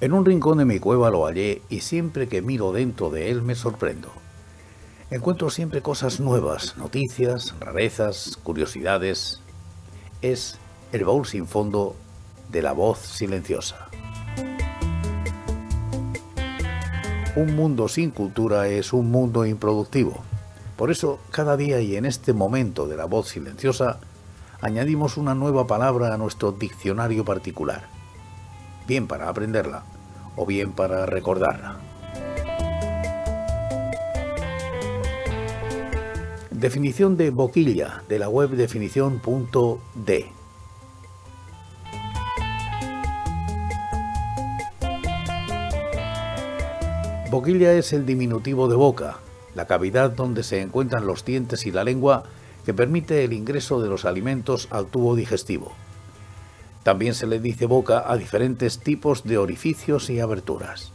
En un rincón de mi cueva lo hallé y siempre que miro dentro de él me sorprendo. Encuentro siempre cosas nuevas, noticias, rarezas, curiosidades. Es el baúl sin fondo de la voz silenciosa. Un mundo sin cultura es un mundo improductivo. Por eso, cada día y en este momento de la voz silenciosa, añadimos una nueva palabra a nuestro diccionario particular, bien para aprenderla o bien para recordarla. Definición de boquilla de la web definición.d. Boquilla es el diminutivo de boca, la cavidad donde se encuentran los dientes y la lengua que permite el ingreso de los alimentos al tubo digestivo. También se le dice boca a diferentes tipos de orificios y aberturas.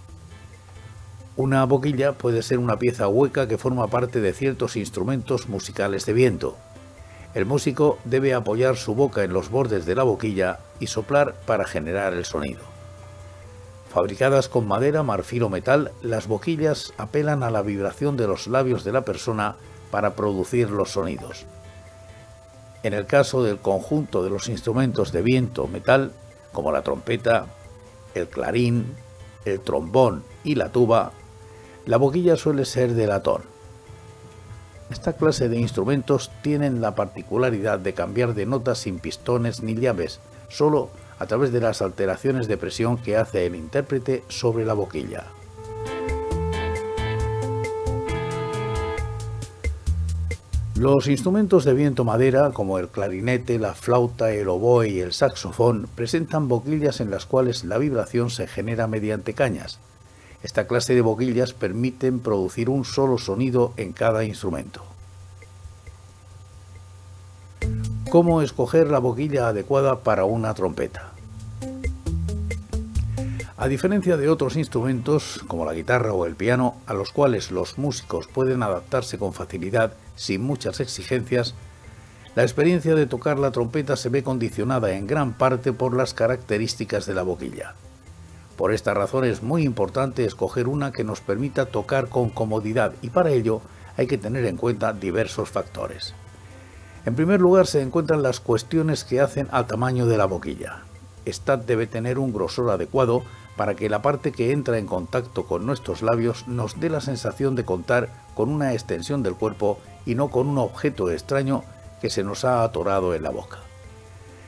Una boquilla puede ser una pieza hueca que forma parte de ciertos instrumentos musicales de viento. El músico debe apoyar su boca en los bordes de la boquilla y soplar para generar el sonido. Fabricadas con madera, marfil o metal, las boquillas apelan a la vibración de los labios de la persona para producir los sonidos. En el caso del conjunto de los instrumentos de viento metal, como la trompeta, el clarín, el trombón y la tuba, la boquilla suele ser de latón. Esta clase de instrumentos tienen la particularidad de cambiar de notas sin pistones ni llaves, solo a través de las alteraciones de presión que hace el intérprete sobre la boquilla. Los instrumentos de viento madera, como el clarinete, la flauta, el oboe y el saxofón, presentan boquillas en las cuales la vibración se genera mediante cañas, esta clase de boquillas permiten producir un solo sonido en cada instrumento. ¿Cómo escoger la boquilla adecuada para una trompeta? A diferencia de otros instrumentos, como la guitarra o el piano, a los cuales los músicos pueden adaptarse con facilidad sin muchas exigencias, la experiencia de tocar la trompeta se ve condicionada en gran parte por las características de la boquilla. Por esta razón es muy importante escoger una que nos permita tocar con comodidad y para ello hay que tener en cuenta diversos factores. En primer lugar se encuentran las cuestiones que hacen al tamaño de la boquilla. Esta debe tener un grosor adecuado para que la parte que entra en contacto con nuestros labios nos dé la sensación de contar con una extensión del cuerpo y no con un objeto extraño que se nos ha atorado en la boca.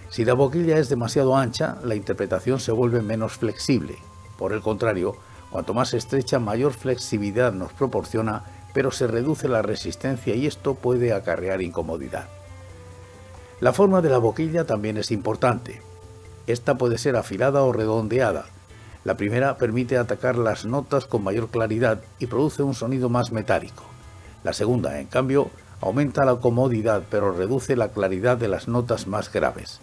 Si la boquilla es demasiado ancha, la interpretación se vuelve menos flexible. Por el contrario, cuanto más estrecha, mayor flexibilidad nos proporciona, pero se reduce la resistencia y esto puede acarrear incomodidad. La forma de la boquilla también es importante. Esta puede ser afilada o redondeada. La primera permite atacar las notas con mayor claridad y produce un sonido más metálico. La segunda, en cambio, aumenta la comodidad pero reduce la claridad de las notas más graves.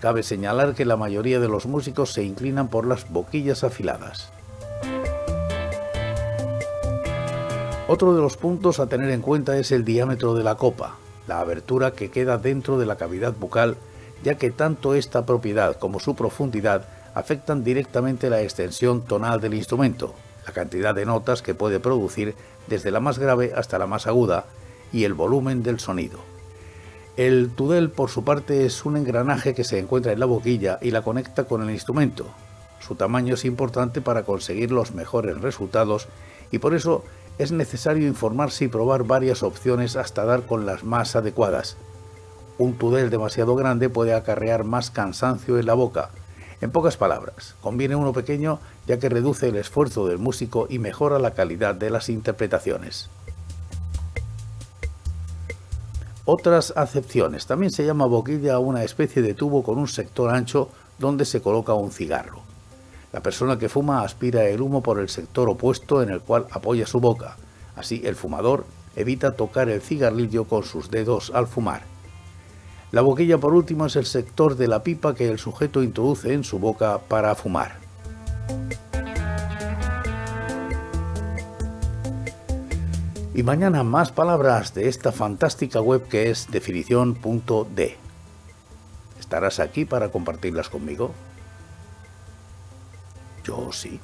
Cabe señalar que la mayoría de los músicos se inclinan por las boquillas afiladas. Otro de los puntos a tener en cuenta es el diámetro de la copa, la abertura que queda dentro de la cavidad bucal, ya que tanto esta propiedad como su profundidad afectan directamente la extensión tonal del instrumento, la cantidad de notas que puede producir desde la más grave hasta la más aguda y el volumen del sonido. El tudel, por su parte, es un engranaje que se encuentra en la boquilla y la conecta con el instrumento. Su tamaño es importante para conseguir los mejores resultados y por eso es necesario informarse y probar varias opciones hasta dar con las más adecuadas. Un tudel demasiado grande puede acarrear más cansancio en la boca. En pocas palabras, conviene uno pequeño ya que reduce el esfuerzo del músico y mejora la calidad de las interpretaciones. Otras acepciones. También se llama boquilla a una especie de tubo con un sector ancho donde se coloca un cigarro. La persona que fuma aspira el humo por el sector opuesto en el cual apoya su boca. Así el fumador evita tocar el cigarrillo con sus dedos al fumar. La boquilla por último es el sector de la pipa que el sujeto introduce en su boca para fumar. Y mañana más palabras de esta fantástica web que es definición.d. ¿Estarás aquí para compartirlas conmigo? Yo sí.